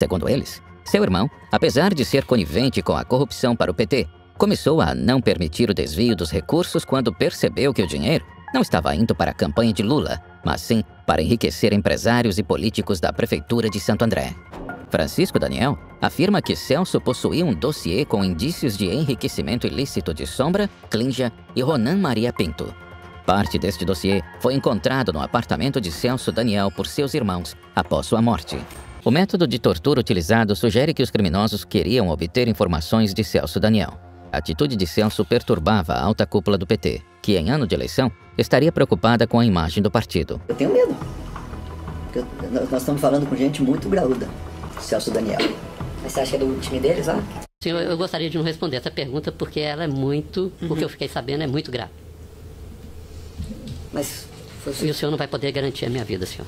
Segundo eles, seu irmão, apesar de ser conivente com a corrupção para o PT, começou a não permitir o desvio dos recursos quando percebeu que o dinheiro não estava indo para a campanha de Lula, mas sim para enriquecer empresários e políticos da prefeitura de Santo André. Francisco Daniel afirma que Celso possuía um dossiê com indícios de enriquecimento ilícito de Sombra, Clinja e Ronan Maria Pinto. Parte deste dossiê foi encontrado no apartamento de Celso Daniel por seus irmãos após sua morte. O método de tortura utilizado sugere que os criminosos queriam obter informações de Celso Daniel. A atitude de Celso perturbava a alta cúpula do PT, que em ano de eleição estaria preocupada com a imagem do partido. Eu tenho medo. Nós estamos falando com gente muito graúda. Celso Daniel. Mas você acha que é do time deles lá? Sim, eu, eu gostaria de não responder essa pergunta porque ela é muito, uhum. o que eu fiquei sabendo é muito grave. Mas E o senhor não vai poder garantir a minha vida, senhor.